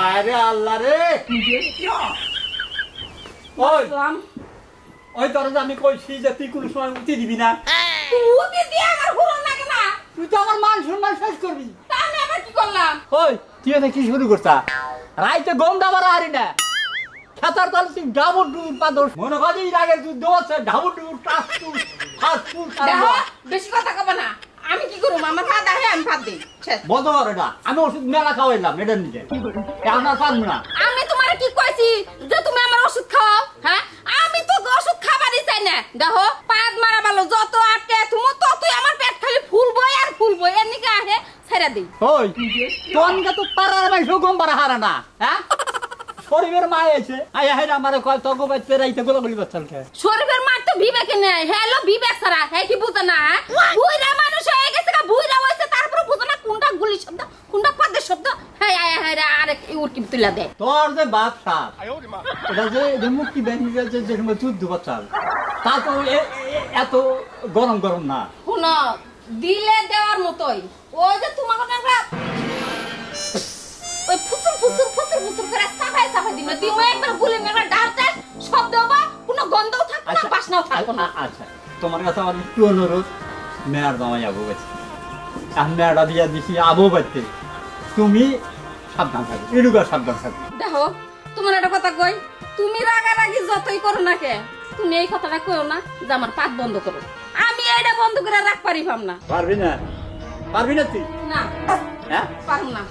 আরে আল্লাহ রে। ওই ওই দরজা আমি কইছি যে তুই কোনো সময় উঠে দিবি না। তুই তো আমার মান সম্মান শেষ করবি। আমি আবার কি করলাম? ওই তুই এটা কি শুরু করতা রাইতে গম দাবার হারি না। খেতার তাল তুই ডাবর ডুবুর পাদর মনে করি এর আগে তুই দোয়াচ্ছে ডাবর ডুবুর টাস টুস ফাস্ট ফুড বেশি কথা কব না। আমি কি করব? আমার ভাত আহে আমি ভাত দিই। বন্ধ এটা। আমি ওষুধ মেলা খাওয়াইলাম এটার নিচে এখন আর পারব না। আমি তোমার কি কইছি? যে তুমি আমার ওষুধ খাও হ্যাঁ? আমি তো ওষুধ খাবারই চাই না। দেখো পাদ মারা ভালো যত আটকে তুমি ততই আমার পেট খালি ফুলবই আর ফুলবই। এর নিকে আহে ছেড়ে দিই। ওই তোনকে তো তারার মাই গম বাড়া হারা না হ্যাঁ? শরীরের মা আছে আই হাই আমার কল তো গো বাইতে রাইতে গোলা গলি বাচ্চাল কে শরীরের মার তো বিবেকে নেই হ্যালো বিবেক ছাড়া হ্যাঁ কি বুঝে না হ্যাঁ? বুইরা মানুষ হয়ে গেছে গা বুইরা হয়েছে তারপরে বুঝে না কোনটা গুলি শব্দ কোনটা পদের শব্দ। হ্যাঁ হ্যাঁ হ্যাঁ রে, আরেক উড়কি তুলা দে। তোর যে বাপ সাপ এটা যে যে মুক্তি ব্যাংক যে যে সময় দুধ দুবার তা তো এত গরম গরম না। শুন দিলে দেওয়ার মতোই। ওই যে তোমাকে ওই ফুসুর ফুসুর ফুসুর ফুসুর করে সাফাই সাফাই দিন দিম একবার গুলি মেরে ডালতে শব্দ বা কোনো গন্ধও থাকবে না বাসনাও থাকবে না। আচ্ছা তোমার কাছে আমার একটু অনুরোধ মেয়ার দামাই আবু বাচ্চা। এখন মেয়াটা দিয়া দিছি আবু বাচ্চে। তুমি সাবধান থাকো এটুকু সাবধান থাকো। দেখো তোমার একটা কথা কই তুমি রাগারাগি যতই করো না কে তুমি এই কথাটা কইও না যে আমার পাত বন্ধ করো। আমি এইটা বন্ধ করে রাখ পারিবাম না। পারবি না? পারবি না তুই? না। হ্যাঁ? পারুম না।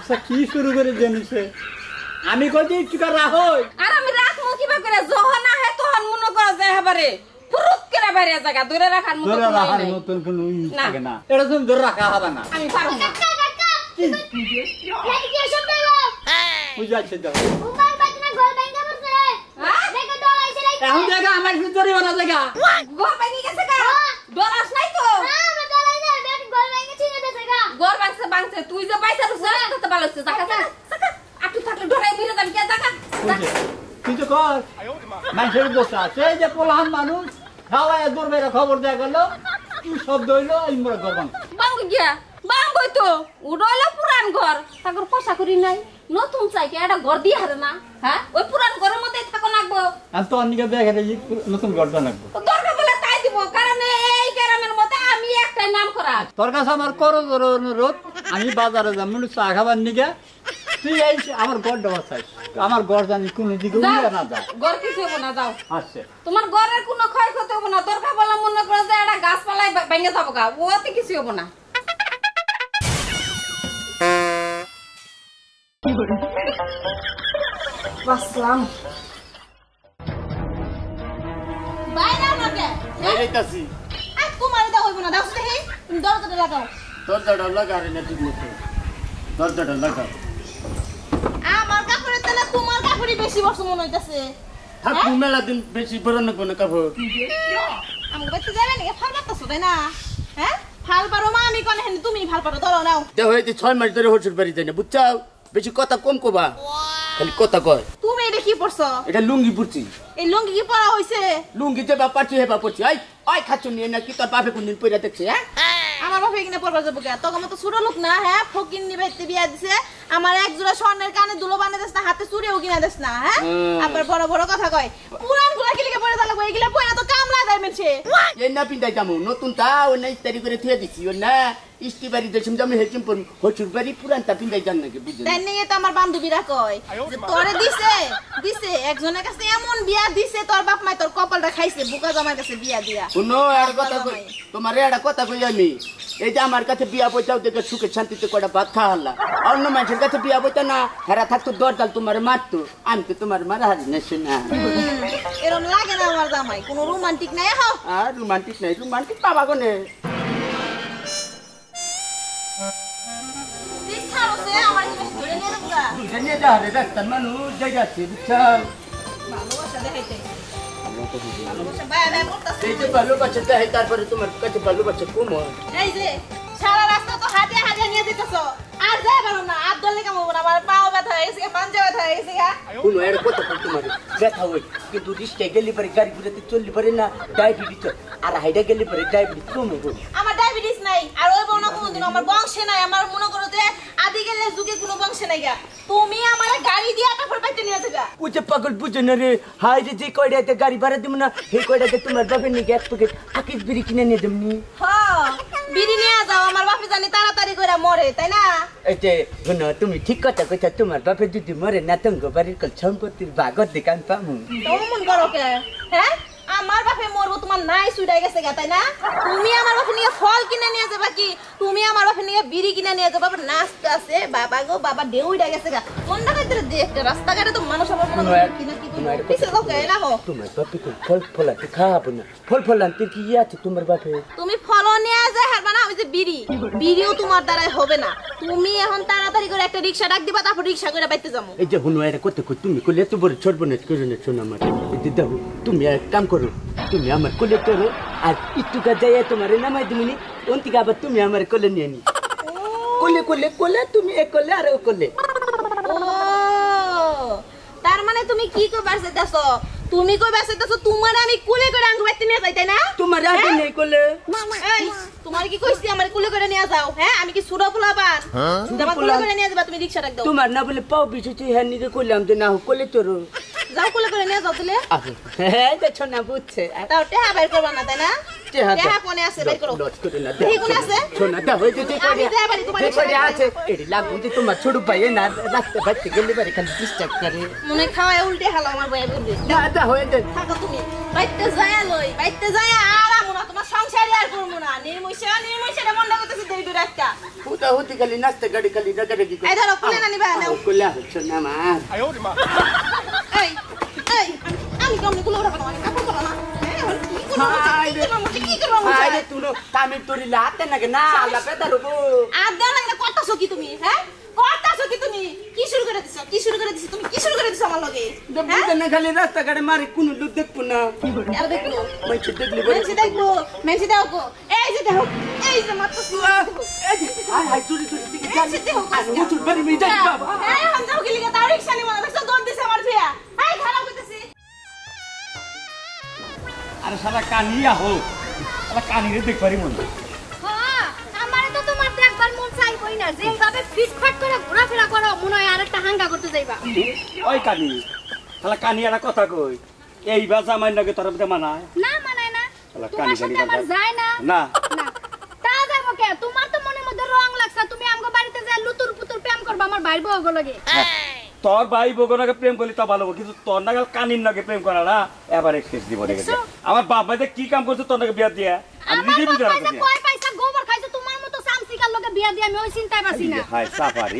আচ্ছা, কি শুরু করে জেনেছে? আমি কদি একটু রাহই আর আমি রাখব কিবা করে যখন আহে তখন মনে করা যায় এবারে ফুরুত করে বাইরে জায়গা ধরে রাখার মতো ধরে রাখার মতন কোনো থাকে না। এটা তুমি ধরে রাখা হবে না। আমি পারুম না। বুঝে আছে হ্যাঁ? এখন দেখা আমার ভিতরে ওরা ঘর ভেঙে গেছে নাই তো। ঘর ভাঙছে ভাঙছে তুই যে পয়সা রুছে তো ভালো হচ্ছে জাকা জাকা আটু থাকলে ডরাই মিলে যাবি কে বুঝে তুই তো কর। মানুষের দোষ আছে এই যে পোলাহান মানুষ খাওয়ায় দূরবের খবর দেয়া গেল কি শব্দ হইল এই মোরা গরবান বাঙ্গ গিয়া বাঙ্গই তো। উড়াইলো পুরান ঘর। তাকর পয়সা করি নাই। নতুন চাই কি একটা ঘর দিয়ে হারে না হ্যাঁ? ওই পুরান ঘরের মধ্যেই থাকো নাকবো আর তো অনেকে দেখে নতুন লাগবে। তো দরকার বলে তাই দিব কারণ একটাই নাম করা। তোর কাছে আমার করো তোর অনুরোধ আমি বাজারে যাব একটু চা খাবার নিকে তুই এই আমার গড় দেওয়া চাই আমার গড় জানি কোনো দিকে উড়ে না যায়। ঘর কিছু হব না যাও। আসছে তোমার ঘরের কোনো ক্ষয়ক্ষতি হব না। দরকার বলে মনে করো যে একটা গাছপালাই ভেঙে যাব গা। ওতে কিছু হব না। বাসলাম বাইরে আমাকে। আর তোমার এটা হইব না। দেখো দেখি তুমি দরজাটা লাগাও। দরজাটা লাগা রে না ঠিক মতো। দরজাটা লাগা আমার কাপড়ের তেলে তোমার কাপড়ই বেশি বর্ষ মনে হইতাছে। থাকু মেলা দিন বেশি বেরোনো কোনো কাপড়। আমাকে বেঁচে যাবে নাকি? ফাল পারতাছো তাই না? হ্যাঁ? ফাল পারো মা আমি কনে হেন তুমি ফাল পারো ধরো নাও। দেখো এই যে ছয় মাস ধরে হরসুর বাড়ি যায় না বুঝছাও? বেশি কথা কম কবা। খালি কথা কয়। তুমি এটা কি পড়ছো? এটা লুঙ্গি পড়ছি এই লুঙ্গি কি পরা হইছে? লুঙ্গি যে বা পাচ্ছি হেবা পড়ছি আই! আই খাচ্ছ নিয়ে না কি তোর বাপে কোনদিন পইরা দেখছে হ্যাঁ? আমার বাপে কিনে পড়বা যাব কে তখন তো সুরো লোক না হ্যাঁ? ফকির নি বিয়া দিছে। আমার এক জোড়া স্বর্ণের কানে দুলো বানে দেস না হাতে চুড়িও কিনা দেস না হ্যাঁ। আবার বড় বড় কথা কয় পুরানগুলা কিলিকে পড়ে তাহলে এগুলা পড়ে তো কামলা দেয় মেছে এই না পিন্দাই যাব নতুন তা ও না ইত্যাদি করে থুয়ে দিছি ও না ইস্তি বাড়ি দেছিম যাব হেচিম পড়ম হরসুর বাড়ি পুরান তা পিন্দাই যান নাকি বুঝলেন তাই নিয়ে তো আমার বান্ধবীরা কয় যে তোরে দিছে দিছে একজনের কাছে এমন বিয়া দিছে তোর বাপ মাই তোর কপালটা খাইছে বুকা জামার কাছে বিয়া দিয়া। শুনো একটা কথা কই তোমার একটা কথা কই আমি? এই যে আমার কাছে বিয়া বইতাও দেখে সুখে শান্তিতে কটা ভাত খাওয়া হল্লা অন্য মানুষের কাছে বিয়া বইতা না হেরা থাকতো দরজাল তোমার মারতো আমি তো তোমার মারা হারি না এরম লাগে না আমার জামাই কোনো রোমান্টিক নাই আর রোমান্টিক নাই রোমান্টিক পাবা কোনে? নিয়ে যাব দুইটা নিয়ে যা রে রাস্তার মানুষ যাই যাচ্ছে বুঝছাও ভালোবাসা দেখাইতে ভালোবাসা বায়া বায়া করতাছে এই যে ভালোবাসা দেয় তারপরে তোমার কাছে ভালোবাসা কম হয়। এই যে সারা রাস্তা তো হাতে হাতে নিয়ে দিতেছো আর যাই পারো না আর দলে কামো না আমার পাও ব্যথা পাঞ্জা ব্যথা গেছে এর কথা কই তোমার ব্যথা হই কিন্তু রিস্কে গেলি পরে গাড়ি ঘুরাতে চললি পারে না ডায়াবেটিস আর হাইডা গেলি পরে ডায়াবেটিস কম হবে আমার ডায়াবেটিস নাই আর ওই কোনোদিন আমার বংশে নাই আমার মনে নাই গা। তুমি আমার গাড়ি দিয়া তারপর বাইতে নিয়ে বুঝে পাগল বুঝে না রে হাই রে যে কয়টাতে গাড়ি ভাড়া দিব না সেই কয়টাতে তোমার বাপের নিকে এক প্যাকেট আকিস বিড়ি কিনে নিয়ে দেবনি হ্যাঁ বিড়ি নিয়ে যাও আমার বাপে জানি তাড়াতাড়ি করে মরে তাই না? যে তুমি ঠিক কথা কইছা তোমার বাপে যদি মরে না তঙ্গ বাড়ির কল সম্পত্তির ভাগত দেখান পামু। তুমি মন করো কে হ্যাঁ? আমার বাপে মরবো তোমার নাই সুইডাই গেছে গা তাই না? তুমি আমার বাপে নিয়ে ফল কিনে নিয়ে যাবা কি? তুমি আমার বাপে নিয়ে বিড়ি কিনে নিয়ে যাবা নাচতে আছে। বাবা গো বাবা ডেউইডা গেছে গা। মন দেখা করে দেখতে রাস্তাঘাটে তো মানুষ আমার মনে হয় কি না কি পিছে লোক না হো তোমার বাপে ফল ফলাতে খাব না। ফল ফলাতে কি ইয়ে আছে তোমার বাপে? তুমি ফলো নিয়ে যায় হারবা না আমি যে বিড়ি বিড়িও তোমার দ্বারাই হবে না। তুমি এখন তাড়াতাড়ি করে একটা রিক্সা ডাক দিবা তারপর রিক্সা করে বাইতে যাব। এই যে হুনো এর কত কই তুমি কইলে এত বড় ছোট বোনের করে না শোনো আমার। এই দেখো তুমি এক কাম করো তুমি আমার কোলে চড়ো আর একটুকা যাই তোমার নামাই দিমিনি ওন থেকে আবার তুমি আমার কোলে নিয়ে নি। কোলে কোলে কোলে তুমি এক কোলে আর ও কোলে। তার মানে তুমি কি কইবার চাইতাছো? তুমি কইবার চাইতাছো তোমার আমি কুলে করে আঙ্গু বাইতে নিয়ে যাই তাই না? তোমার আগে? নেই কোলে। এই তোমার কি কইছি? আমার কুলে করে নিয়ে যাও। হ্যাঁ? আমি কি সুরা পোলাবান আমার কুলে করে নিয়ে যাবা তুমি রিকশা ডাক দাও তোমার না বলে পাও বিছুছি হ্যাঁ নিকে কইলাম যে না কোলে চড়ো যাও কুলে করে নিয়ে যাও তুলে হ্যাঁ দেখছ না বুঝছে। তাও টেহা বাইর করবা না তাই না? টেহা কোনে আছে বাইর করো। লজ করে না এই কোনে আছে? শোনা দাও ওই যে যে আমি করে যাই বাড়ি, তোমার যে রিকশা করে ডাক আছে। এটি লাগু যে তোমার ছোট ভাই না রাস্তা বাড়তে গেলে বাড়ি খালি ডিস্টার্ব করে। মনে খাওয়ায় উল্টে হালো আমার বয়ে বলবে দা দা হয়ে যায়। থাকো তুমি। বাইতে যায়া লই বাইতে যায়া আর আমু তোমার সংসারে আর করব না। নির্মুষে নির্মুষে মন লাগতেছে দেরি দূর একটা হুদা হুদি খালি নাস্তা গাড়ি খালি রাগারাগি করে এই ধরো, কুলে না। নিবা, নাও। কুলে হচ্ছে না আমার এই এই আমি কেমনগুলো না কি করব? কি? কি না করতাছো কি তুমি হ্যাঁ? করতাছো কি তুমি? কি শুরু করে দিছো? কি শুরু করে দিছো তুমি? কি শুরু করে দিছো আমার লগে? হ্যাঁ? না খালি রাস্তা গাড়ি মারি কোনো লোক দেখব না। আর দেখল মাইছে দেখলি বলে। দেখব মেনসি দেখো এই যে দেখো এই যে মাত্র আয় হাই চুরি চুরি দিকে যাই মেনসি দেখো আমি মুচুর বাড়ি মেয়ে যাই বাবা। এই হন যাও কি লিগে তাও রিকশা নিবো না দেখছ দৌড় দিছে আমার খারাপ হইতেছি। আরে সারা কানিয়া হোক। সারা কানিরে দেখ পারি মনে হ্যাঁ, আমারে তো তোমার দেখবার মন না যেভাবে ফিটফাট করে ঘোরাফেরা করো মনে হয় আরেকটা হাঙ্গা করতে যাইবা। ওই কানি তাহলে কানি একটা কথা কই এই বাজা মাইন নাকি তোর মধ্যে মানায়? না মানায় না। তোমার কানি সাথে আমার যায় না। না। তা যাব কে? তোমার তো মনের মধ্যে রং লাগছে তুমি আমগো বাড়িতে যা লুতুর পুতুর প্রেম করবা আমার ভাই বউ লগে তোর ভাই বগনাকে প্রেম করলি তা ভালো কিন্তু তোর নাগাল কানির নাকি প্রেম করা না? এবার শেষ দিব আমার বাপ ভাই যে কি কাম করছে তোর নাকি বিয়া দিয়া? আমি নিজে পারছি কয় পয়সা গোবর খাইছে তোমার মতো সামসিকার লগে বিয়া দিয়ে আমি ওই চিন্তায় পাচ্ছি না। হাই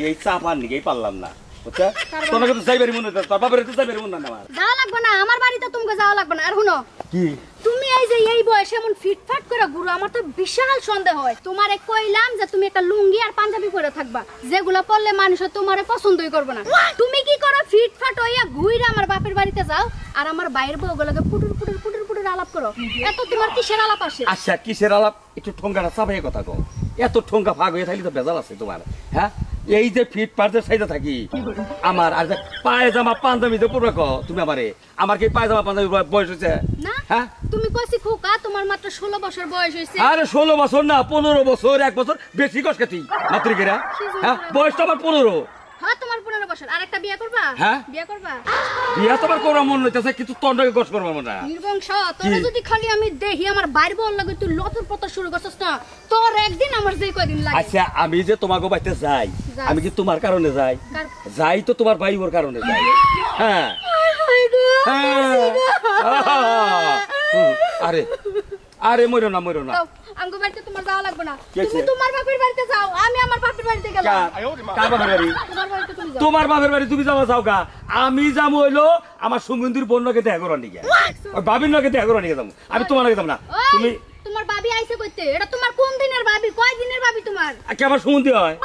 এই নিকেই পারলাম না বুঝছে? তোর নাকি তো যাইবারি মনে তোর তো যাইবারি মনে না আমার। যাওয়া লাগবে না আমার বাড়িতে তোমাকে যাওয়া লাগবে না। আর শুনো কি? তুমি এই যে এই বয়সে এমন ফিটফাট করে ঘুরো আমার তো বিশাল সন্দেহ হয়। তোমারে কইলাম যে তুমি একটা লুঙ্গি আর পাঞ্জাবি পরে থাকবা যেগুলো পরলে মানুষ তোমারে পছন্দই করবে না। তুমি কি করো ফিটফাট হইয়া ঘুরে আমার বাপের বাড়িতে যাও আর আমার বাইরের বউগুলোকে পুটুর পুটুর পুটুর পুটুর আলাপ করো। এত তোমার কিসের আলাপ আসে? আচ্ছা কিসের আলাপ? একটু ঠোঙ্গাটা চাপাই কথা কও। এত ঠোঙ্গা ফাঁক হয়ে থাকলে তো বেজাল আছে তোমার হ্যাঁ? এই যে ফিট পার্টের সাইডে থাকি আমার আর পায়জামা পাঞ্জাবি যে পরে কো তুমি আমারে আমার কি পায়জামা পাঞ্জাবি বয়স হয়েছে? না হ্যাঁ? তুমি কইছি খোকা তোমার মাত্র ষোলো বছর বয়স হয়েছে। আরে ষোলো বছর না পনেরো বছর এক বছর বেশি কষ্ট কাটি মাতৃকেরা হ্যাঁ? বয়স তো আমার পনেরো। হ্যাঁ তোমার পনেরো বছর। আর একটা বিয়ে করবা? হ্যাঁ? বিয়ে করবা? বিয়া তোমার করার মন হইতেছে কিন্তু তন্ডকে কষ্ট করব মনে নির্বংশ তোরা যদি খালি আমি দেখি আমার বাইর বল লাগে তুই লতর পতর শুরু করছিস না তোর একদিন আমার যে কয়দিন লাগে। আচ্ছা আমি যে তোমাকে বাইতে যাই। আমি কি তোমার কারণে যাই? যাই তো তোমার ভাই ওর কারণে যাই। হ্যাঁ। হায় আরে আরে মরো না মরো না। আমগো বাড়িতে তোমার যাওয়া লাগবে না। তুমি তোমার বাপের বাড়িতে যাও আমি আমার বাপের বাড়িতে গেলাম। কার বাপের বাড়ি? তোমার বাড়িতে তুমি যাও। তোমার বাপের বাড়ি তুমি যাওয়া যাও গা আমি যাব হইল আমার সুগন্ধির বোন নাকি দেখা করার নিকে ওই বাবির নাকি দেখা করার নিকে যাব। আমি তোমার নাকি যাব না। তুমি তোমার ভাবি আইছে কইতে। এটা তোমার কোন দিনের ভাবি কয় দিনের ভাবি তোমার? কি আমার সুগন্ধি হয়?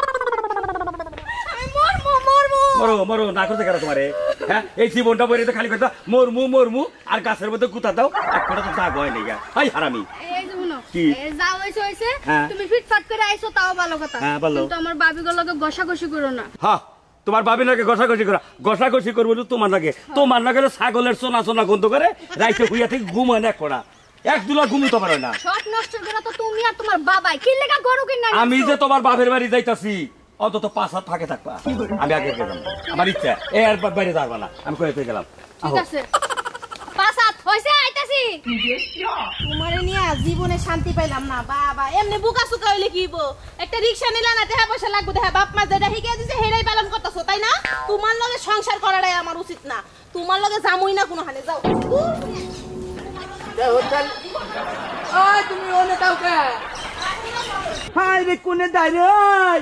আমি মরমু মরমু মরো মরো না করতে কেন তোমারে? হ্যাঁ? এই জীবনটা বইরে খালি কথা মরমু মরমু আর গাছের মধ্যে গুতা দাও। এক তো দাগ হয় নাকি হাই হারামি। এই যে শুনো কি? যাও হইছে হইছে হ্যাঁ। তুমি ফিটফাট করে আইছো তাও ভালো কথা। হ্যাঁ, ভালো। কিন্তু আমার ভাবি গুলোকে ঘষাঘষি করো না। হ্যাঁ তোমার বাবি নাকি ঘষাঘষি করা। ঘষাঘষি করব তোমার নাকি। তোমার নাকি হলো ছাগলের সোনা সোনা গন্ধ করে রাইতে হুইয়া থেকে ঘুম হয় না এক করা এক দুলা ঘুমুতে পারে না। সব নষ্ট করা তো তুমি আর তোমার বাবাই। কি লেখা গরু কিনা আমি যে তোমার বাপের বাড়ি যাইতাছি অন্তত পাঁচ হাত ফাঁকে থাকবা। আমি আগে গেলাম আমার ইচ্ছা। এ আর বাইরে যাব না। আমি কয়ে পেয়ে গেলাম। ঠিক আছে। পাঁচ হাত হয়েছে আইতাছি। তোমারে নিয়ে জীবনে শান্তি পাইলাম না বাবা। এমনি বুকা সুকা হইলে কি হইবো? একটা রিক্সা নিলা না দেখা পয়সা লাগবে দেখা বাপ মা যেটা শিখে দিছে হেরাই পালন করতেছো তাই না? তোমার লগে সংসার করাটাই আমার উচিত না। তোমার লগে জামুই না কোনো হানে যাও তুমি ওনে দাও কে হাই রে কোনে দাঁড়াই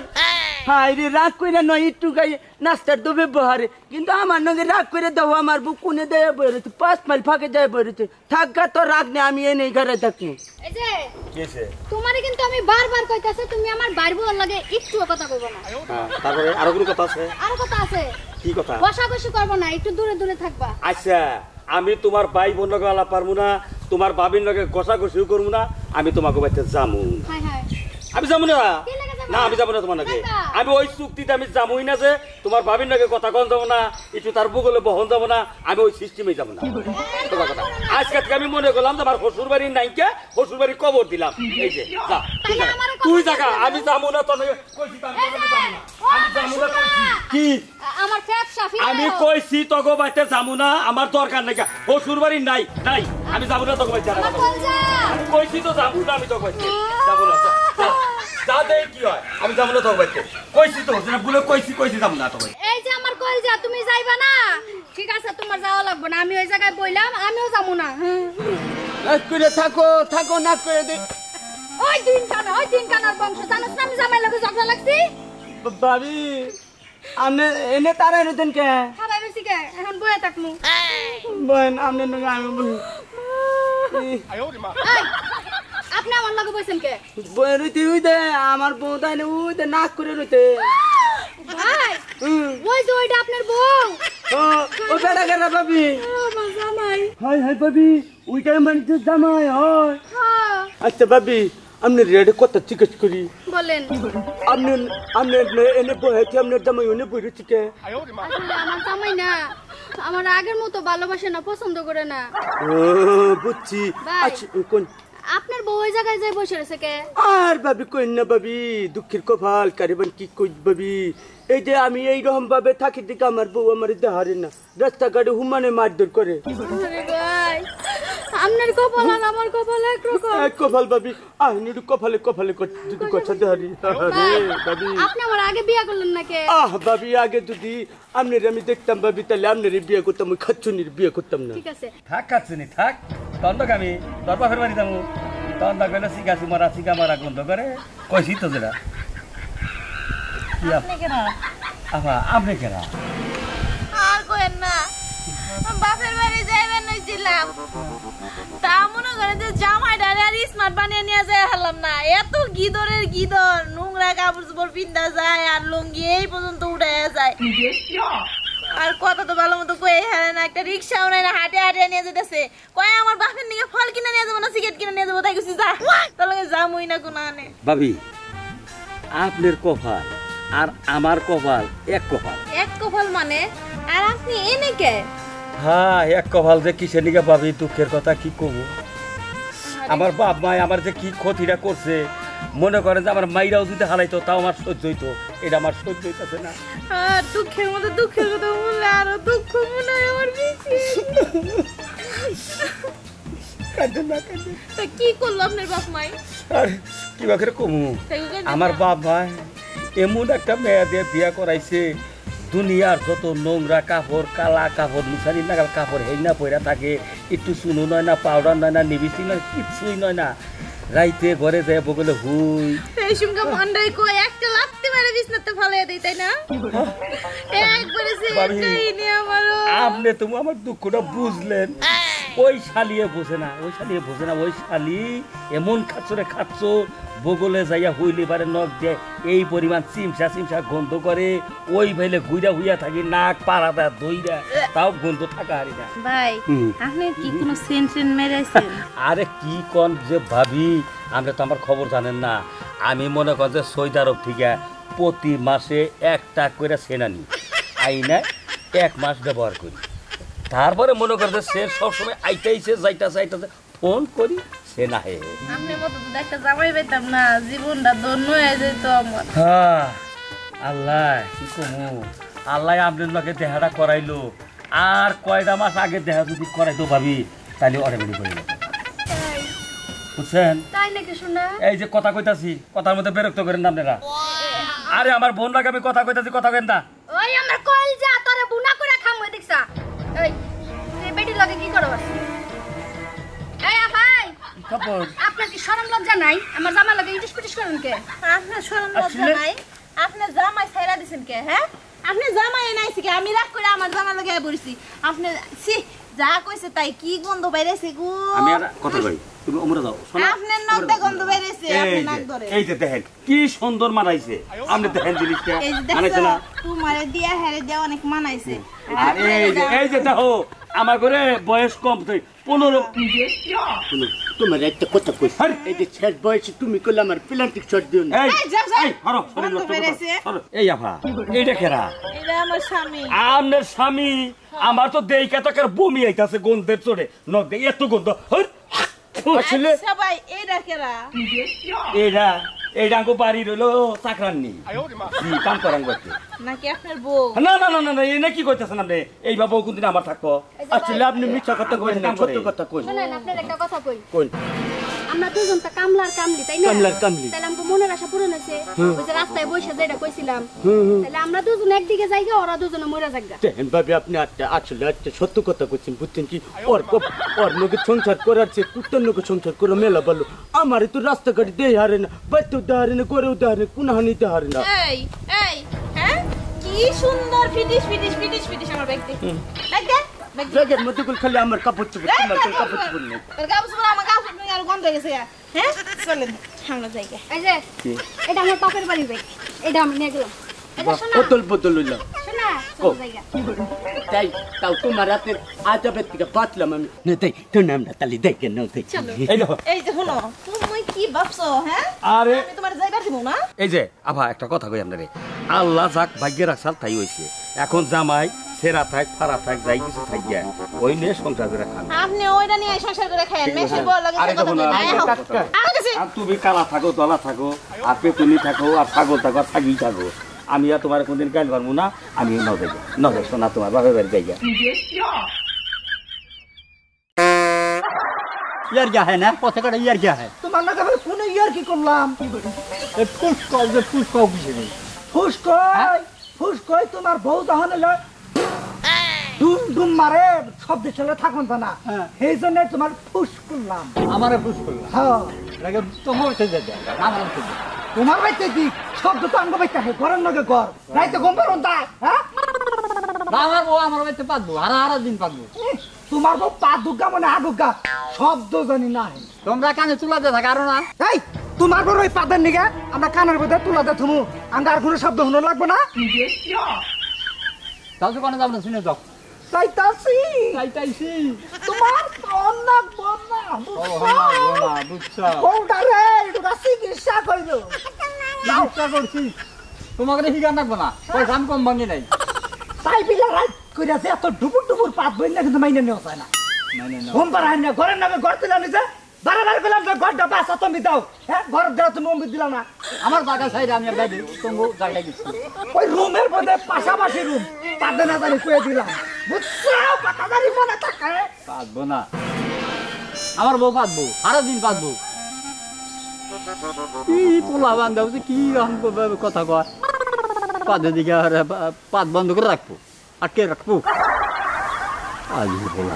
হাই রে রাগ কইরা নয় একটু গাই নাস্তার তো ব্যবহারে। কিন্তু আমার নগে রাগ করে দাও আমার বুক কোনে দেয় বেরোতে পাঁচ মাইল ফাঁকে যায় বেরোতে থাক গা তো রাগ নেই আমি এনেই ঘরে থাকি? তোমারে কিন্তু আমি বারবার কইতাছি তুমি আমার বউর লাগে একটু কথা কইব না। হ্যাঁ, তারপরে আরও কোনো কথা আছে? আর কথা আছে? কি কথা? বসাবসি করব না একটু দূরে দূরে থাকবা। আচ্ছা আমি তোমার ভাই বোন লগে আলাপ পারব না তোমার বাবির লগে কষাকষিও করব না আমি তোমাকে হাই হাই আমি যাব না? না আমি যাব না তোমার নাকি। আমি ওই চুক্তিতে আমি যাবোই না যে তোমার বাবির নাকি কথা কন যাব না একটু তার বুগলে বহন যাব না আমি ওই সিস্টেমে যাব না। তোমার কথা। আজকে থেকে আমি মনে করলাম তোমার শ্বশুর বাড়ির নাইকে শ্বশুর বাড়ির কবর দিলাম। এই যে যা তুই জাগা আমি যাব না তোর। কি? আমার আমি। কইছি তোকে বাড়িতে যাব না আমার দরকার নাই। শ্বশুর বাড়ির নাই নাই। আমি যাব না আমার কলজা! আমি কইছি তো যাব না আমি তোকে বাড়িতে যাব না যা, যা। যা দেই কি হয়? আমি যাব না তোকে বাড়িতে। কইছি তো যেটা বলে কইছি কইছি যাব না তোকে এই যে আমার কলজা তুমি যাইবা না? ঠিক আছে তোমার যাওয়া লাগবে না। আমি ওই জায়গায় বইলাম আমিও যাব না। রাগ করে থাকো থাকো না করে দে। ওই দিন কানা ওই দিন কানার বংশ। জানোস না আমি জামাই লাগে ঝগড়া লাগছি? ভাবি আপনি এনে তারা এনেছেন কে? খাবার বেশি কে? এখন বয়ে থাকমু। বোন আপনার নগে আমি বলি এই, আপনি আমার লগে বসেন কে? বই রইতে উই আমার বউ তাই না উই নাক করে রইতে। ভাই। ওই যে ওইটা আপনার বউ। ও বেটা কেন ভাবি? আমার জামাই। হাই হাই ভাবি ওইটা মানে তো জামাই হয় হ্যাঁ, আচ্ছা ভাবি আপনি রেডে কত জিজ্ঞেস করি? বলেন। আপনি আপনি এনে বহেছে আপনার জামাই এনে বই রয়েছে আমার জামাই না। আমার আগের মতো ভালোবাসে না পছন্দ করে না। ও বুঝছি। আচ্ছা কোন আপনার বউ ওই জায়গায় যাই বসে রয়েছে কে? আর ভাবি কই না ভাবি দুঃখের কপাল কারিবান কি কই ভাবি এই যে আমি এই রকম ভাবে থাকি দিকে আমার বউ আমার দেহারে না। রাস্তাঘাটে হুমানে মারধর করে। ভাই। আপনার কপাল আর আমার কপাল একরকম এক কপাল ভাবি আহিনি কপালে কপালে যদি কথা আরে ভাবি। আপনি আমার আগে বিয়া করলেন না কে? আহ ভাবি আগে যদি আপনার আমি দেখতাম ভাবি তাহলে আপনার বিয়ে করতাম ওই খাচ্ছুনির বিয়ে করতাম না। ঠিক আছে। থাক কাচ্ছিনি থাক। তখন তো আমি তোর বাপের বাড়ি যাব। তখন তো গেলে শিখা মারা শিখা মারা গন্ধ করে। কইছি তো যেটা। আপনি কেনা আর কোয়েন না। বাপের তা মনে করেন যে জামাই ডারে আর স্মার্ট বানিয়ে নিয়ে যায় হারলাম না। এত গিদরের গিদর নোংরা কাপড় চোপড় পিন্দা যায় আর লুঙ্গি এই পর্যন্ত উঠে যায়। আর কথা তো ভালো মতো কয়ে হারে না একটা রিক্সাও নাই না হাটে হাটে নিয়ে যেতেছে কয় আমার বাপের নিয়ে ফল কিনে নিয়ে যাব না সিগারেট কিনে নিয়ে যাব তাই কিছু যা তাহলে যামই না কোনো আনে। ভাবি আপনার কপাল আর আমার কপাল এক কপাল। এক কপাল মানে? আর আপনি এনে কে হ্যাঁ এক কপাল যে কিসের নিকে ভাবি দুঃখের কথা কি কব? আমার বাপ মায় আমার যে কি ক্ষতিটা করছে মনে করে যে আমার মাইরাও যদি হারাইতো তাও আমার সহ্য হইতো। এটা আমার সহ্য হইতেছে না। আর দুঃখের মধ্যে দুঃখের কথা বললে আরও দুঃখ মনে হয় আমার বেশি। তা কি করল আপনার বাপ মাই? আর কি বাকের কমু আমার বাপ ভাই এমন একটা মেয়ে দিয়ে বিয়া করাইছে দুনিয়ার যত নোংরা কাপড় কালা কাপড় মুসারি নাগাল কাপড় হেই না পয়রা থাকে। একটু চুনো নয় না পাউডার নয় না নিবিসি নয় কিছুই নয় না। রাইতে ঘরে যায় বগলে হুই। এই সঙ্গে মন্ডাই কই একটা লাগতে পারে বিছনাতে ফালিয়ে দেই তাই না? একবারে সে। কাহিনী আমারও। আপনি তুমি আমার দুঃখটা বুঝলেন। ওই শালিয়ে বোঝে না ওই শালিয়ে বোঝে না ওই শালি এমন খাচ্ছরে খাচ্ছ বগলে যাইয়া হইলে পারে নখ দিয়ে এই পরিমাণ চিমসা চিমসা গন্ধ করে ওই ভাইলে ঘুইরা হুইয়া থাকি নাক পাড়াটা দইরা তাও গন্ধ থাকা হারি না। ভাই আপনি কি কোনো সেন্ট সেন্ট মেরেছেন? আরে কি কন যে ভাবি আপনি তো আমার খবর জানেন না। আমি মনে করেন যে সৌদি আরব থেকে প্রতি মাসে একটা করে সেনানি আইনা এক মাস ব্যবহার করি। তারপরে মনে করে যে সে সবসময় আইতাইছে যাইতাছে আইতাছে ফোন করি সে না হে আপনি মতো তো একটা জামাই পেতাম না জীবনটা ধন্য হয়ে যেত আমার। হ্যাঁ আল্লাহ কি কমু? আল্লাহ আপনার লোকে দেহাটা করাইলো। আর কয়টা মাস আগে দেহা যদি করাইতো ভাবি তাহলে অটোমেটিক করে বুঝছেন? তাই নাকি শোনা? এই যে কথা কইতাছি কথার মধ্যে বিরক্ত করেন না আপনারা? আরে আমার বোন লাগে আমি কথা কইতাছি কথা কেন না। বেটি লগে কি করো এই আফাই খবর আপনার কি শরম লজ্জা নাই? আমার জামা লগে ইটিস পিটিস করেন কে? আপনার শরম লজ্জা নাই? আপনি জামাই ছাইরা দিছেন কে হ্যাঁ? আপনি জামাই নাই কে? আমি রাগ করে আমার জামা লাগে বলছি আপনি সি যা কইছে তাই কি গন্ধ বাইরেছে গো আমি আর কথা কই তুমি ওমরে যাও আপনার নখতে গন্ধ বাইরেছে আপনি নাক ধরে এই যে দেখেন কি সুন্দর মানাইছে আপনি দেখেন জিনিসটা মানাইছে না তোমারে দিয়া হেরে দিয়া অনেক মানাইছে আর এই যে এই যে দেখো আমার করে বয়স কম তো পনেরো। তোমার একটা কথা কইছি এই যে শেষ বয়সে তুমি করলে আমার প্লান্টিক শট দিও না। এই হরো। হরো। আফা এইটা আমার স্বামী। আমার তো একটা বমি আইতাছে গন্ধের চড়ে নখ দিয়ে এত গন্ধ। হই। আসলে সবাই ভাই এইটা কেরা এইটা এইটা আঙ্গো বাড়ি রইল চাকরাননি। কাম করান করতে নাকি আপনার বউ? না না না না না এনে কি কইতেছেন আপনি? এই বাবু কোনদিন আমার আসলে আপনি মিথ্যা কথা কথা কইন শুনেন আপনার একটা কথা কই? আমরা দুজন তো কামলার কামলি তাই না? কামলার কামলি। তাহলে আমাকে মনের আশা পূরণ হয়েছে। ওই যে রাস্তায় বসে যেটা কইছিলাম। তাহলে আমরা দুজন একদিকে যাইগা ওরা দুজনে মরে যাগা দেখেন ভাবি আপনি একটা আসলে একটা সত্য কথা করছেন বুঝছেন কি? ওর ওর লোকে সংসার করার চেয়ে কুত্তার লোকে সংসার করে মেলা ভালো। আমারে তো রাস্তাঘাটে দেই হারে না বাইতেও দেহারে না করেও দেহারে কোনহা নিতে হারে না। এই এই হ্যাঁ? কি সুন্দর ফিটিস ফিটিস ফিটিস ফিটিস আমার ব্যাগ দেখ ব্যাগ দে ব্যাগ দে ব্যাগের মধ্যে করে খালি আমার কাপড় চোপড় তোমার কোনো কাপড় চোপড় নেই তোর কাপড় চোপড় আমার কাপড় চোপড় আর গন্ধ হয়ে গেছে হ্যাঁ চলেন সামনে জায়গা এই যে এটা আমার বাপের বাড়ির ব্যাগ এটা আমি নিয়ে গেলাম বোতল বোতল জায়গা তাই তাও তোমার রাতের আজাবের থেকে বাঁচলাম আমি না তাই তো নাম না তাহলে দেখে নাও দেখি এই যে শুনো তুমি কি ভাবছ হ্যাঁ আরে আমি তোমার যাইবার দিব না এই যে আভা একটা কথা কই আপনারে আল্লাহ যাক ভাগ্যে রাখাল তাই হইছে এখন জামাই সেরা থাক ফারা থাক যাই কিছু থাক থাকিয়া ওই নিয়ে সংসার করে খান আপনি ওইটা নিয়ে সংসার করে খান মেশি বল লাগে কথা না আমি কাছে আর তুমি কালা থাকো তলা থাকো আর পেতুনি থাকো আর ছাগল থাকো আর থাকি থাকো। আমি আর তোমার কোনদিন কাজ পারব না আমি ন যাই। ন যাই শোনা তোমার বাপের বাড়ি যাই ইয়ার গিয়া হ্যাঁ না? পথে কাটা ইয়ার গিয়া হ্যাঁ। তোমার না কোনে ইয়ার কি করলাম? ফুসকল যে ফুসকল কিছু নেই ফুসকল হ্যাঁ? ফুসকল তোমার বউ তাহলে ডুম মারে শব্দ চলে থাকুন তো না। হ্যাঁ। সেই জন্য তোমার ফুস করলাম। আমারে করলাম। হ্যাঁ। আমার কি? শব্দ তো আঙ্গ বাইতে আছে ঘরের নগে ঘর। রাইতে ঘুম পারুন তা হ্যাঁ? আমার বউ আমার বাড়িতে পাকবো হারা হারা দিন তোমার বউ পা দুগা মানে আগুগা শব্দ জানি না তোমরা কানে চুলাতে থাকা আরও না? এই তোমার বড় ওই পাদের নিগে আমরা কানের মধ্যে তুলাতে থুমু। আঙ্গ আর কোনো শব্দ শুনো লাগবো না? তাহলে কোনে যাব না শুনে যাও। চাইতাছি চাইতাইছি তোমার বন্যা হনা গোনা বুঝছ কোনটা রে এটা চিকিৎসা কইল চিকিৎসা করছি। তোমাকে দেখি গান রাখব না? পয়সা আমি কম ভাঙি নাই। তাই বিলা রাত কইরাছে এত ডুবুর ডুবুর পাত বই না কিন্তু মাইনে নেওয়া যায় না। নাই নাই ঘুম পাড়াই না ঘরের নামে ঘর তুলে নিছে বারবার কইলাম যে ঘরটা বাসা তুমি দাও। হ্যাঁ ঘর দেওয়া তুমি অমৃত দিলা না। আমার জায়গা সাইডে আমি একটা জায়গায় গেছি। ওই রুমের মধ্যে পাশাপাশি রুম পাঁচে না কুয়ে দিলাম। বুঝছ? মনে থাকে। পাতবো না। আমার বউ পাতবো সারা দিন পাতবো কি পোলা বান্ধব কি কথা কয়? পাদের দিকে আর পা- পাত বন্ধ করে রাখব। আটকে রাখব। আজ পোলা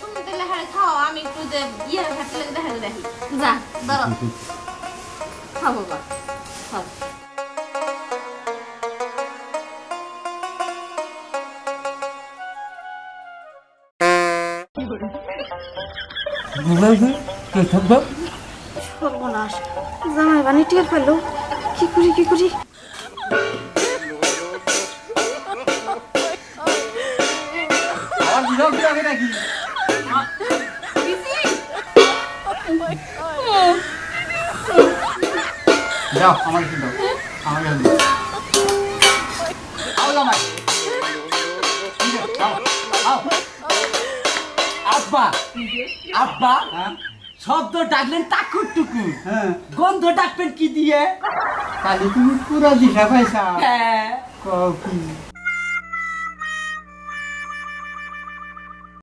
তুমি তাহলে হ্যাঁ খাও আমি একটু ইয়ে হাতে লেগে দেখা দেখি। যা দাঁড়াও খাও বাবা খাও। সর্বনাশ। জামাই বানি টের পেল কি করি কি করি? বিরাট বিরাট নাকি? দাও। আমার কি দাও। আমার কাছে আও। আব্বা আব্বা হ্যাঁ? শব্দ ডাকলেন টাকুর টুকুর। হ্যাঁ। গন্ধ ডাকবেন কি দিয়ে? কালি তুমি পুরা দিশা পাইছা। হ্যাঁ। কি?